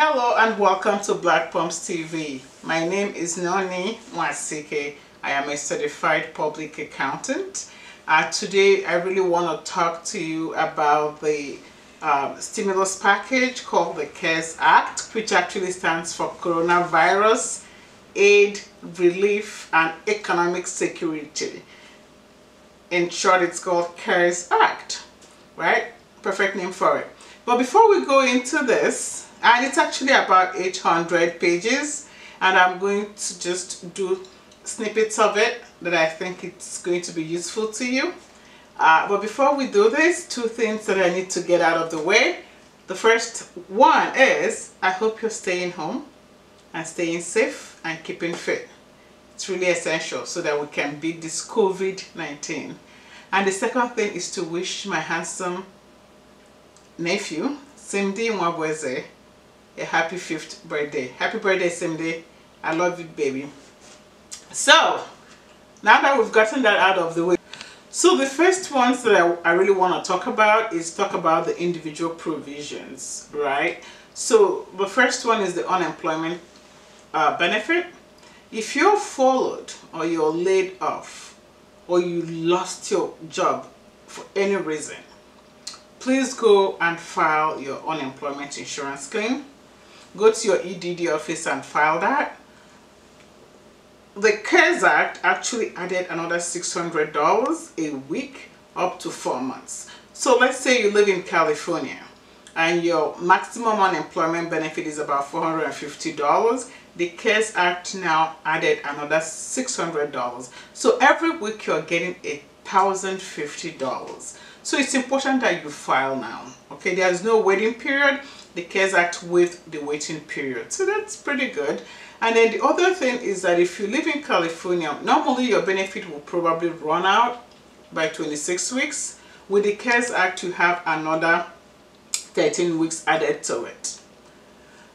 Hello and welcome to Black Pumps TV. My name is Noni Mwasike. I am a certified public accountant. Uh, today I really want to talk to you about the uh, stimulus package called the CARES Act, which actually stands for Coronavirus Aid, Relief and Economic Security. In short, it's called CARES Act, right? Perfect name for it. But before we go into this, and it's actually about 800 pages and I'm going to just do snippets of it that I think it's going to be useful to you. Uh, but before we do this, two things that I need to get out of the way. The first one is I hope you're staying home and staying safe and keeping fit. It's really essential so that we can beat this COVID-19. And the second thing is to wish my handsome nephew, Simdi Mwabweze, a happy fifth birthday. Happy birthday, Simdi. I love you, baby. So, now that we've gotten that out of the way, so the first ones that I, I really want to talk about is talk about the individual provisions, right? So the first one is the unemployment uh, benefit. If you're followed or you're laid off or you lost your job for any reason, please go and file your unemployment insurance claim go to your EDD office and file that. The CARES Act actually added another $600 a week up to four months. So let's say you live in California and your maximum unemployment benefit is about $450. The CARES Act now added another $600. So every week you're getting $1,050. So it's important that you file now. Okay, there's no waiting period the CARES Act with the waiting period. So that's pretty good. And then the other thing is that if you live in California, normally your benefit will probably run out by 26 weeks. With the CARES Act, you have another 13 weeks added to it.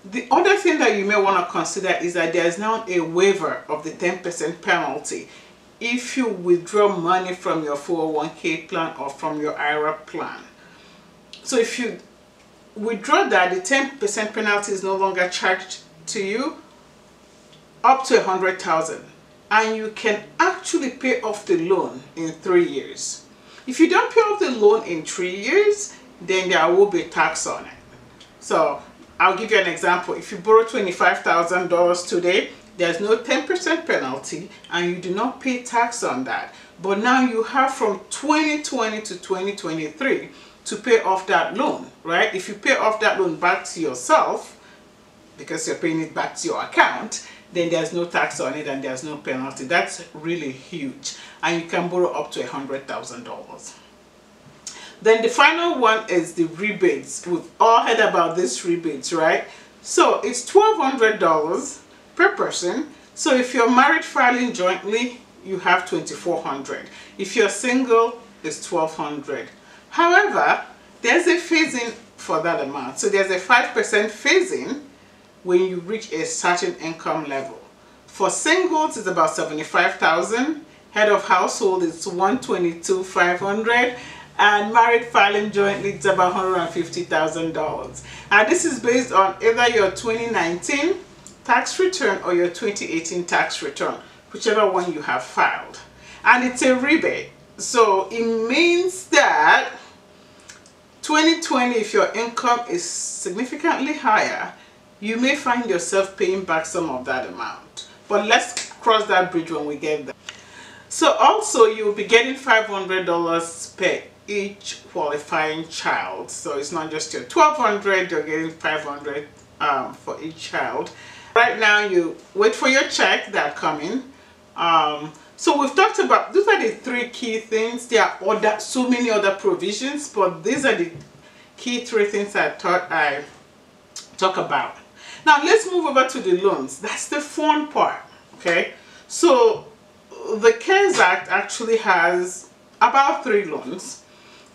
The other thing that you may want to consider is that there is now a waiver of the 10% penalty if you withdraw money from your 401k plan or from your IRA plan. So if you withdraw that, the 10% penalty is no longer charged to you up to a 100,000 and you can actually pay off the loan in three years. If you don't pay off the loan in three years, then there will be tax on it. So I'll give you an example. If you borrow $25,000 today, there's no 10% penalty and you do not pay tax on that. But now you have from 2020 to 2023 to pay off that loan, right? If you pay off that loan back to yourself, because you're paying it back to your account, then there's no tax on it and there's no penalty. That's really huge. And you can borrow up to a $100,000. Then the final one is the rebates. We've all heard about these rebates, right? So it's $1,200 per person. So if you're married filing jointly, you have 2400 If you're single, it's 1200 However, there's a phasing for that amount. So there's a 5% phasing when you reach a certain income level. For singles, it's about 75,000. Head of household is 122,500 and married filing jointly it's about $150,000. And this is based on either your 2019 tax return or your 2018 tax return, whichever one you have filed. And it's a rebate. So it means that 2020, if your income is significantly higher, you may find yourself paying back some of that amount. But let's cross that bridge when we get there. So also you'll be getting $500 per each qualifying child. So it's not just your 1200 you're getting 500 um, for each child. Right now you wait for your check that coming. Um, so we've talked about, these are the three key things. There are other, so many other provisions, but these are the key three things I thought I talk about. Now let's move over to the loans. That's the fun part, okay? So the CARES Act actually has about three loans,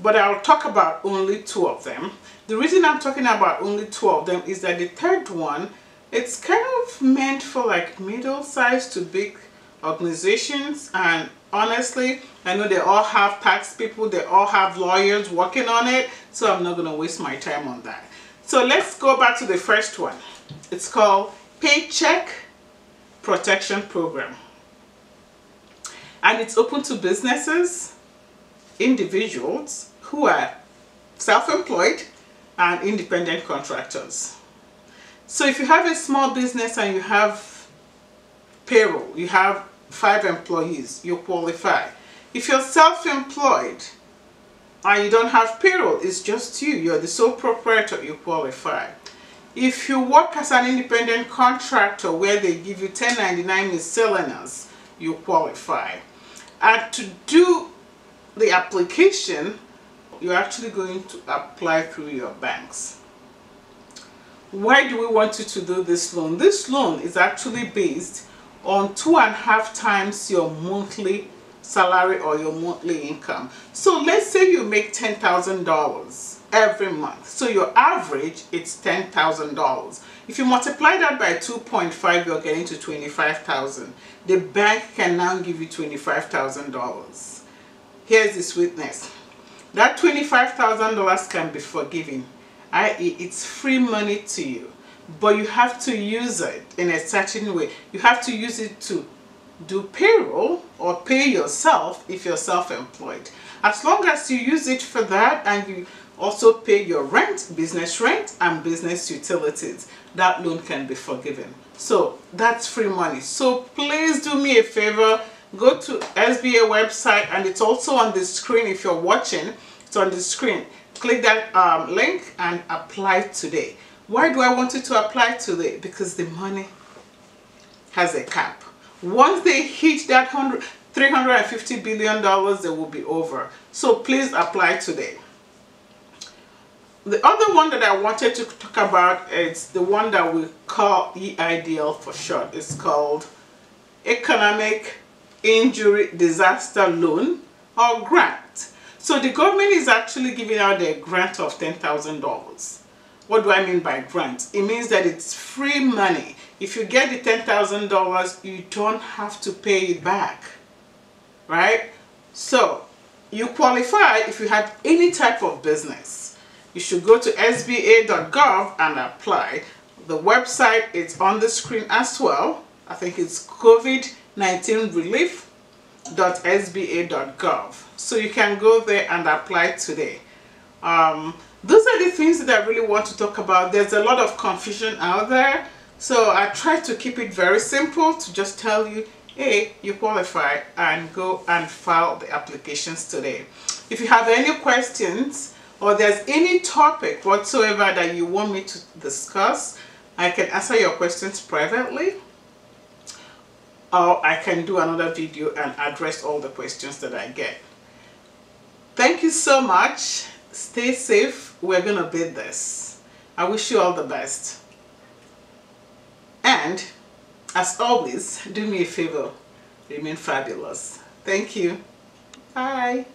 but I'll talk about only two of them. The reason I'm talking about only two of them is that the third one, it's kind of meant for like middle size to big organizations and honestly I know they all have tax people they all have lawyers working on it so I'm not going to waste my time on that so let's go back to the first one It's called Paycheck Protection Program. And it's open to businesses, individuals who are self-employed and independent contractors. So if you have a small business and you have payroll, you have five employees, you qualify. If you're self-employed and you don't have payroll, it's just you, you're the sole proprietor, you qualify. If you work as an independent contractor where they give you 1099 miscellaneous, you qualify. And to do the application, you're actually going to apply through your banks. Why do we want you to do this loan? This loan is actually based on two and a half times your monthly salary or your monthly income. So let's say you make $10,000 every month. So your average, it's $10,000. If you multiply that by 2.5, you're getting to 25,000. The bank can now give you $25,000. Here's the sweetness. That $25,000 can be forgiven, i.e. it's free money to you, but you have to use it in a certain way. You have to use it to do payroll or pay yourself if you're self-employed. As long as you use it for that and you also pay your rent, business rent and business utilities, that loan can be forgiven. So that's free money. So please do me a favor, go to SBA website and it's also on the screen if you're watching, it's on the screen. Click that um, link and apply today. Why do I want you to apply today? Because the money has a cap. Once they hit that 100, $350 billion, they will be over. So please apply today. The other one that I wanted to talk about is the one that we call EIDL for short. It's called Economic Injury Disaster Loan or Grant. So the government is actually giving out a grant of $10,000. What do I mean by grant? It means that it's free money. If you get the $10,000, you don't have to pay it back, right? So you qualify if you have any type of business. You should go to sba.gov and apply. The website is on the screen as well. I think it's COVID-19 relief.sba.gov. So you can go there and apply today. Um, those are the things that I really want to talk about. There's a lot of confusion out there. So I try to keep it very simple to just tell you, hey, you qualify and go and file the applications today. If you have any questions or there's any topic whatsoever that you want me to discuss, I can answer your questions privately or I can do another video and address all the questions that I get. Thank you so much. Stay safe. We're to beat this. I wish you all the best. And as always, do me a favor, remain fabulous. Thank you. Bye.